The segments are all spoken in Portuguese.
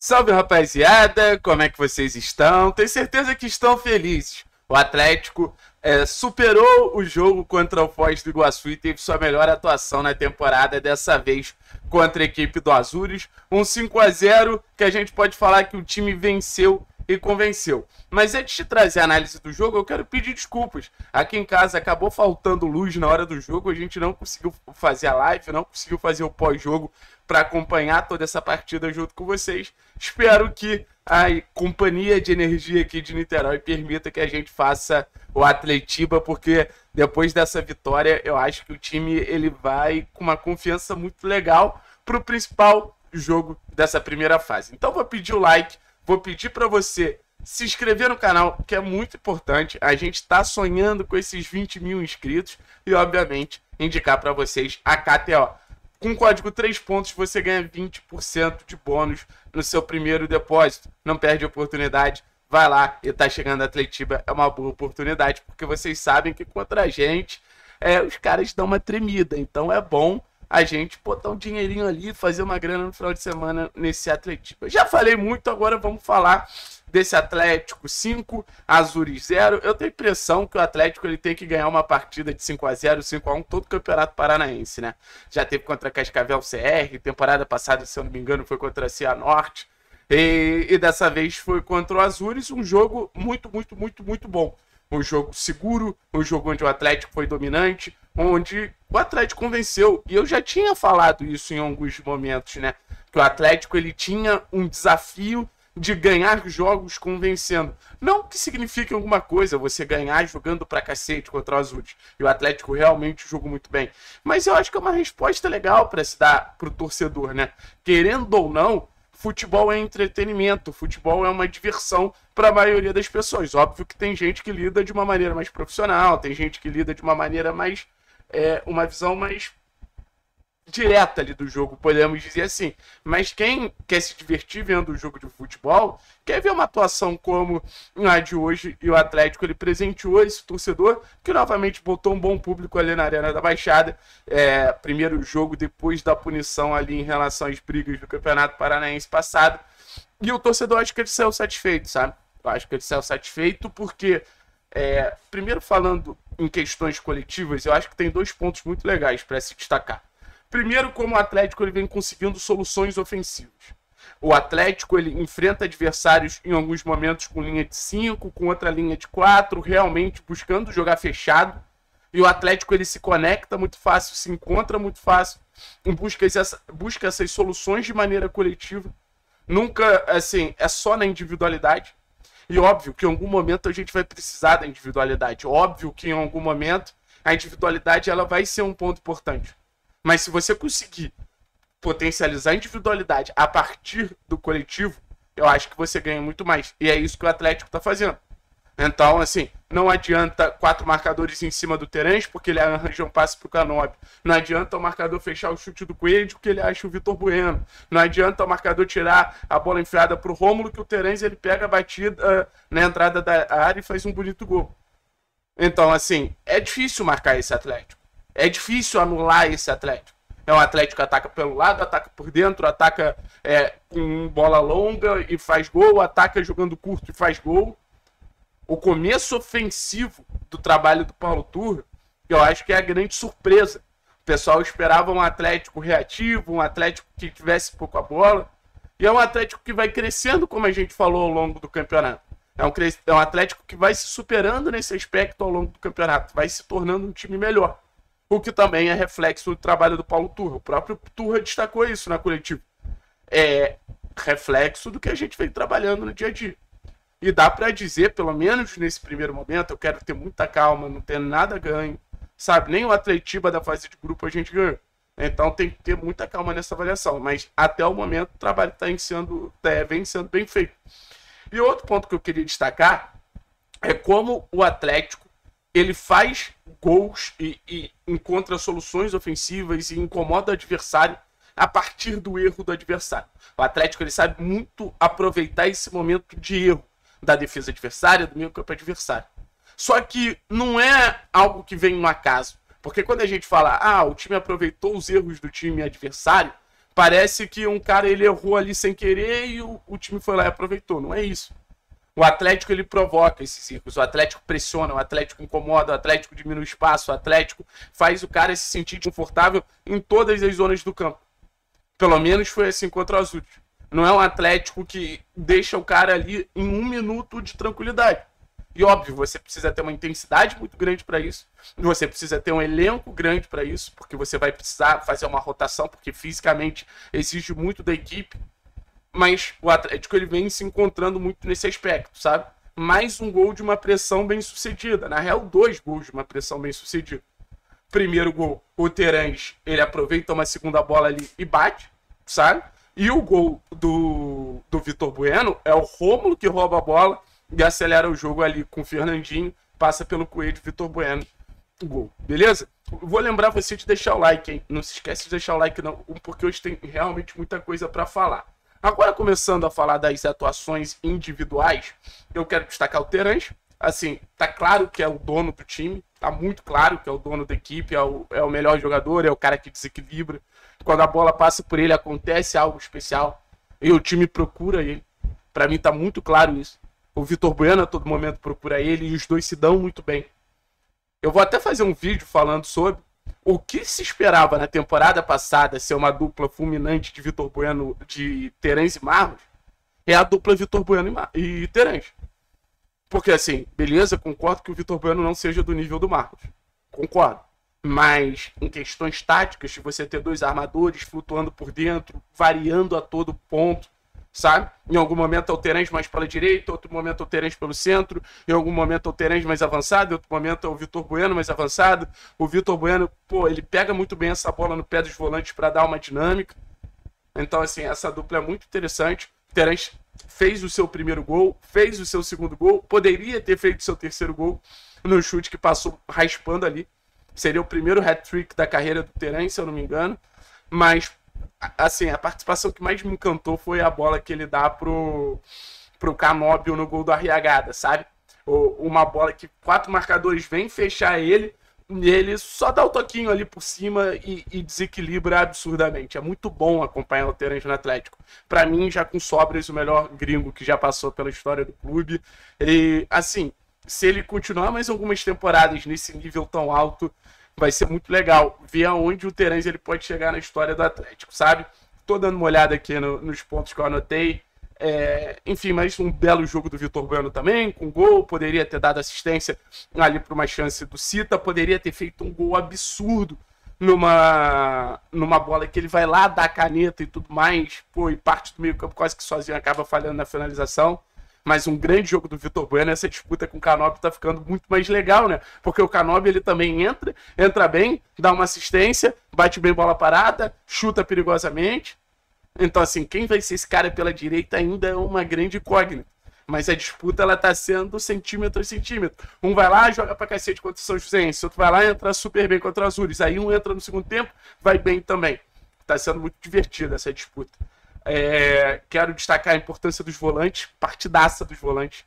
Salve rapaziada, como é que vocês estão? Tenho certeza que estão felizes. O Atlético é, superou o jogo contra o Foz do Iguaçu e teve sua melhor atuação na temporada, dessa vez contra a equipe do Azures. Um 5 a 0 que a gente pode falar que o time venceu e convenceu. Mas antes de trazer a análise do jogo, eu quero pedir desculpas. Aqui em casa acabou faltando luz na hora do jogo, a gente não conseguiu fazer a live, não conseguiu fazer o pós-jogo para acompanhar toda essa partida junto com vocês. Espero que a companhia de energia aqui de Niterói permita que a gente faça o Atletiba, porque depois dessa vitória, eu acho que o time ele vai com uma confiança muito legal para o principal jogo dessa primeira fase. Então vou pedir o like, vou pedir para você se inscrever no canal, que é muito importante. A gente está sonhando com esses 20 mil inscritos e, obviamente, indicar para vocês a KTO. Com o código 3 pontos, você ganha 20% de bônus no seu primeiro depósito. Não perde a oportunidade. Vai lá e tá chegando a Atletiba. É uma boa oportunidade, porque vocês sabem que contra a gente, é, os caras dão uma tremida. Então é bom a gente botar um dinheirinho ali, fazer uma grana no final de semana nesse Atletiba. Já falei muito, agora vamos falar desse Atlético 5, Azures 0. Eu tenho a impressão que o Atlético ele tem que ganhar uma partida de 5 a 0 5 a 1 todo o Campeonato Paranaense, né? Já teve contra Cascavel CR, temporada passada, se eu não me engano, foi contra a Cianorte. E, e dessa vez foi contra o Azures, um jogo muito, muito, muito, muito bom. Um jogo seguro, um jogo onde o Atlético foi dominante, onde o Atlético convenceu. E eu já tinha falado isso em alguns momentos, né? Que o Atlético ele tinha um desafio de ganhar jogos convencendo. Não que signifique alguma coisa você ganhar jogando pra cacete contra o Azul. E o Atlético realmente jogou muito bem. Mas eu acho que é uma resposta legal para se dar pro torcedor, né? Querendo ou não, futebol é entretenimento, futebol é uma diversão para a maioria das pessoas. Óbvio que tem gente que lida de uma maneira mais profissional, tem gente que lida de uma maneira mais. É, uma visão mais direta ali do jogo, podemos dizer assim. Mas quem quer se divertir vendo o jogo de futebol, quer ver uma atuação como a de hoje e o Atlético ele presenteou esse torcedor que novamente botou um bom público ali na Arena da Baixada. É, primeiro jogo depois da punição ali em relação às brigas do Campeonato Paranaense passado. E o torcedor acho que ele saiu satisfeito, sabe? Eu acho que ele saiu satisfeito porque, é, primeiro falando em questões coletivas, eu acho que tem dois pontos muito legais para se destacar. Primeiro, como o Atlético ele vem conseguindo soluções ofensivas. O Atlético ele enfrenta adversários em alguns momentos com linha de 5, com outra linha de 4, realmente buscando jogar fechado. E o Atlético ele se conecta muito fácil, se encontra muito fácil, busca, essa, busca essas soluções de maneira coletiva. Nunca, assim, é só na individualidade. E óbvio que em algum momento a gente vai precisar da individualidade. Óbvio que em algum momento a individualidade ela vai ser um ponto importante. Mas se você conseguir potencializar a individualidade a partir do coletivo, eu acho que você ganha muito mais. E é isso que o Atlético está fazendo. Então, assim, não adianta quatro marcadores em cima do Terence, porque ele arranja um passe pro Canobi. Não adianta o marcador fechar o chute do Coelho, porque ele acha o Vitor Bueno. Não adianta o marcador tirar a bola enfiada pro Rômulo, que o Terence ele pega a batida uh, na entrada da área e faz um bonito gol. Então, assim, é difícil marcar esse Atlético. É difícil anular esse Atlético. É um Atlético que ataca pelo lado, ataca por dentro, ataca é, com bola longa e faz gol, ataca jogando curto e faz gol. O começo ofensivo do trabalho do Paulo Turra, eu acho que é a grande surpresa. O pessoal esperava um Atlético reativo, um Atlético que tivesse pouco a bola. E é um Atlético que vai crescendo, como a gente falou ao longo do campeonato. É um, é um Atlético que vai se superando nesse aspecto ao longo do campeonato, vai se tornando um time melhor o que também é reflexo do trabalho do Paulo Turra. O próprio Turra destacou isso na coletiva. É reflexo do que a gente vem trabalhando no dia a dia. E dá para dizer, pelo menos nesse primeiro momento, eu quero ter muita calma, não ter nada ganho, sabe? Nem o Atletiba da fase de grupo a gente ganhou. Então tem que ter muita calma nessa avaliação. Mas até o momento o trabalho está sendo, é, vem sendo bem feito. E outro ponto que eu queria destacar é como o Atlético ele faz gols e, e, encontra soluções ofensivas e incomoda o adversário a partir do erro do adversário. O Atlético ele sabe muito aproveitar esse momento de erro da defesa adversária, do meio campo adversário. Só que não é algo que vem no acaso. Porque quando a gente fala, ah, o time aproveitou os erros do time adversário, Parece que um cara ele errou ali sem querer e o, o time foi lá e aproveitou. Não é isso. O Atlético ele provoca esses círculos, o Atlético pressiona, o Atlético incomoda, o Atlético diminui o espaço, o Atlético faz o cara se sentir confortável em todas as zonas do campo. Pelo menos foi assim contra o Azul. Não é um Atlético que deixa o cara ali em um minuto de tranquilidade. E óbvio, você precisa ter uma intensidade muito grande para isso. Você precisa ter um elenco grande para isso, porque você vai precisar fazer uma rotação, porque fisicamente exige muito da equipe. Mas o Atlético ele vem se encontrando muito nesse aspecto, sabe? Mais um gol de uma pressão bem sucedida. Na real, dois gols de uma pressão bem sucedida. Primeiro gol, o Terãs, ele aproveita uma segunda bola ali e bate, sabe? E o gol do, do Vitor Bueno é o Rômulo que rouba a bola e acelera o jogo ali com o Fernandinho, passa pelo Coelho, Vitor Bueno, gol. Beleza? Vou lembrar você de deixar o like, hein? Não se esquece de deixar o like não, porque hoje tem realmente muita coisa para falar. Agora, começando a falar das atuações individuais, eu quero destacar o Terãs. Assim, tá claro que é o dono do time, tá muito claro que é o dono da equipe, é o, é o melhor jogador, é o cara que desequilibra. Quando a bola passa por ele, acontece algo especial e o time procura ele. Para mim, tá muito claro isso. O Vitor Bueno a todo momento procura ele e os dois se dão muito bem. Eu vou até fazer um vídeo falando sobre o que se esperava na temporada passada ser uma dupla fulminante de Vitor Bueno, de Terence e Marlos, é a dupla Vitor Bueno e, e Terence. Porque assim, beleza, concordo que o Vitor Bueno não seja do nível do Marcos. Concordo. Mas em questões táticas, você ter dois armadores flutuando por dentro, variando a todo ponto, sabe? Em algum momento é o Terence mais pela direita, outro momento é o Terence pelo centro, em algum momento é o Terence mais avançado, em outro momento é o Vitor Bueno mais avançado. O Vitor Bueno, pô, ele pega muito bem essa bola no pé dos volantes para dar uma dinâmica. Então, assim, essa dupla é muito interessante. O Terence fez o seu primeiro gol, fez o seu segundo gol, poderia ter feito o seu terceiro gol no chute que passou raspando ali. Seria o primeiro hat-trick da carreira do Terence, se eu não me engano. Mas assim, a participação que mais me encantou foi a bola que ele dá pro, pro Canóbio no gol do Arriagada, sabe? Uma bola que quatro marcadores vêm fechar ele e ele só dá o toquinho ali por cima e, e desequilibra absurdamente. É muito bom acompanhar o Terence no Atlético. Para mim, já com sobras, o melhor gringo que já passou pela história do clube. E, assim, se ele continuar mais algumas temporadas nesse nível tão alto, vai ser muito legal ver aonde o Terence ele pode chegar na história do Atlético, sabe? Tô dando uma olhada aqui no, nos pontos que eu anotei. É, enfim, mas um belo jogo do Vitor Bueno também, com gol, poderia ter dado assistência ali para uma chance do Cita, poderia ter feito um gol absurdo numa numa bola que ele vai lá dar caneta e tudo mais, pô, e parte do meio campo quase que sozinho acaba falhando na finalização. Mas um grande jogo do Vitor Bueno, essa disputa com o Canobi tá ficando muito mais legal, né? Porque o Canobi ele também entra, entra bem, dá uma assistência, bate bem bola parada, chuta perigosamente. Então, assim, quem vai ser esse cara pela direita ainda é uma grande incógnita. Mas a disputa ela tá sendo centímetro a centímetro. Um vai lá, joga pra cacete contra o São José, outro vai lá e entra super bem contra o Azures. Aí um entra no segundo tempo, vai bem também. Tá sendo muito divertida essa disputa. É, quero destacar a importância dos volantes, partidaça dos volantes,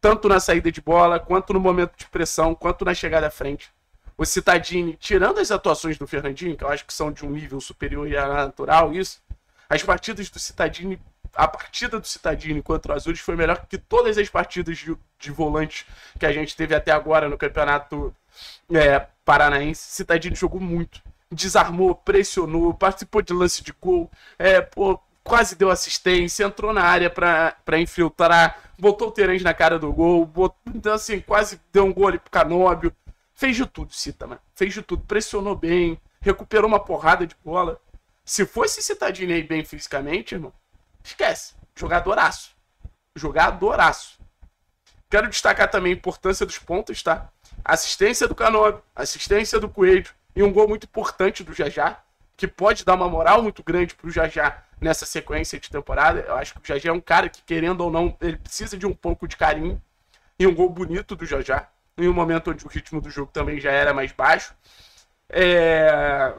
tanto na saída de bola, quanto no momento de pressão, quanto na chegada à frente. O Citadini, tirando as atuações do Fernandinho, que eu acho que são de um nível superior e natural, isso, as partidas do Citadini, a partida do Citadini contra o Azures foi melhor que todas as partidas de, de volantes que a gente teve até agora no campeonato é, paranaense. Citadini jogou muito desarmou, pressionou, participou de lance de gol, é, pô, quase deu assistência, entrou na área para infiltrar, botou o Terence na cara do gol, botou, então assim, quase deu um gol ali pro Canóbio. Fez de tudo, Cita, mano. Fez de tudo, pressionou bem, recuperou uma porrada de bola. Se fosse Citadini aí bem fisicamente, irmão, esquece. Jogadoraço. Jogadoraço. Quero destacar também a importância dos pontos, tá? Assistência do Canóbio, assistência do Coelho e um gol muito importante do Jajá, que pode dar uma moral muito grande pro Jajá nessa sequência de temporada. Eu acho que o Jajá é um cara que, querendo ou não, ele precisa de um pouco de carinho e um gol bonito do Jajá, em um momento onde o ritmo do jogo também já era mais baixo. É...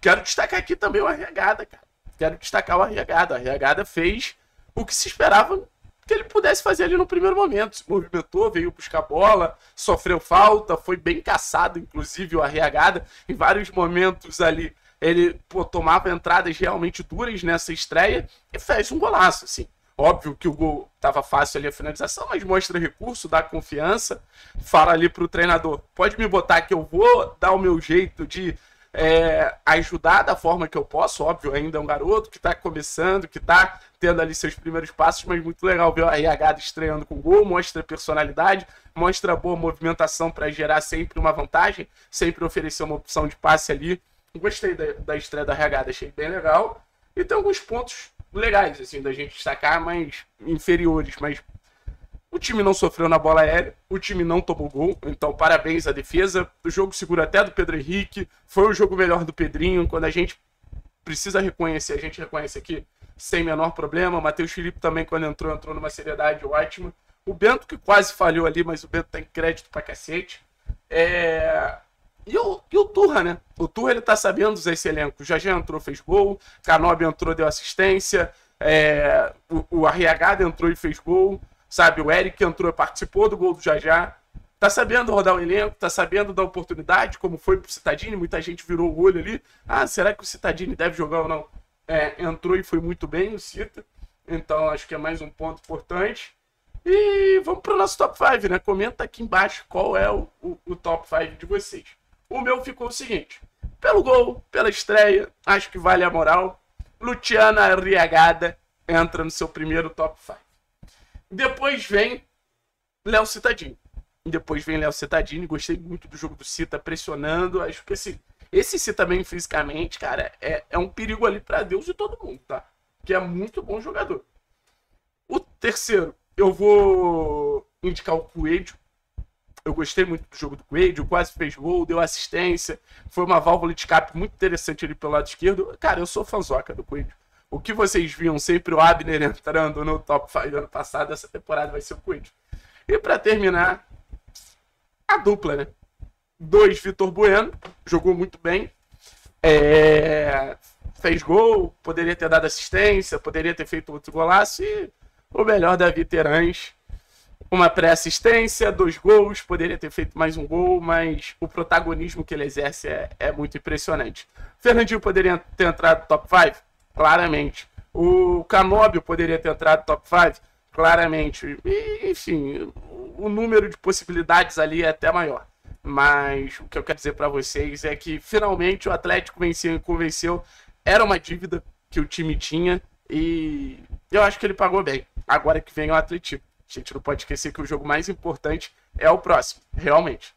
Quero destacar aqui também o Arregada, cara. Quero destacar o Arregada. O Arregada fez o que se esperava que ele pudesse fazer ali no primeiro momento. Se movimentou, veio buscar bola, sofreu falta, foi bem caçado, inclusive o Arregada, em vários momentos ali Ele pô, tomava entradas realmente duras nessa estreia e fez um golaço, assim. Óbvio que o gol estava fácil ali a finalização, mas mostra recurso, dá confiança, fala ali para o treinador: pode me botar que eu vou dar o meu jeito de é, ajudar da forma que eu posso. Óbvio, ainda é um garoto que está começando, que está tendo ali seus primeiros passos, mas muito legal ver o RH estreando com gol, mostra personalidade, mostra boa movimentação para gerar sempre uma vantagem, sempre oferecer uma opção de passe ali. Gostei da, da estreia da RH, achei bem legal. E tem alguns pontos legais, assim, da gente destacar, mas inferiores, mas o time não sofreu na bola aérea, o time não tomou gol, então parabéns à defesa. O jogo seguro até do Pedro Henrique, foi o jogo melhor do Pedrinho. Quando a gente precisa reconhecer, a gente reconhece aqui sem menor problema. Matheus Felipe também, quando entrou, entrou numa seriedade ótima. O Bento, que quase falhou ali, mas o Bento tem crédito pra cacete. É... E o, e o Turra, né? O Turra ele tá sabendo usar esse elenco. Já já entrou, fez gol. Canobi entrou, deu assistência. É... O, o entrou e fez gol. Sabe, o Eric entrou, participou do gol do Jajá. Tá sabendo rodar o elenco, tá sabendo dar oportunidade, como foi pro Citadini, muita gente virou o olho ali. Ah, será que o Citadini deve jogar ou não? É, entrou e foi muito bem o Cita. Então acho que é mais um ponto importante. E vamos pro nosso top 5, né? Comenta aqui embaixo qual é o, o, o top 5 de vocês. O meu ficou o seguinte: pelo gol, pela estreia, acho que vale a moral. Luciana Arriagada entra no seu primeiro top 5. Depois vem Léo Citadini. Depois vem Léo Citadini. Gostei muito do jogo do Cita pressionando. Acho que esse, esse Cita bem fisicamente, cara, é, é um perigo ali para Deus e todo mundo, tá? Que é muito bom jogador. O terceiro, eu vou indicar o Coelho. Eu gostei muito do jogo do Coelho, quase fez gol, deu assistência. Foi uma válvula de escape muito interessante ali pelo lado esquerdo. Cara, eu sou fanzoca do Coelho. O que vocês viam sempre o Abner entrando no top 5 do ano passado, essa temporada vai ser o Coelho. E para terminar, a dupla, né? Dois, Vitor Bueno, jogou muito bem. É... Fez gol, poderia ter dado assistência, poderia ter feito outro golaço. E o melhor Davi Terãs, uma pré-assistência, dois gols, poderia ter feito mais um gol, mas o protagonismo que ele exerce é, é muito impressionante. Fernandinho poderia ter entrado top 5? claramente. O Canóbio poderia ter entrado top 5, claramente. E, enfim, o número de possibilidades ali é até maior. Mas o que eu quero dizer para vocês é que finalmente o Atlético venceu e convenceu. Era uma dívida que o time tinha e eu acho que ele pagou bem. Agora que vem o Atlético. A gente não pode esquecer que o jogo mais importante é o próximo, realmente.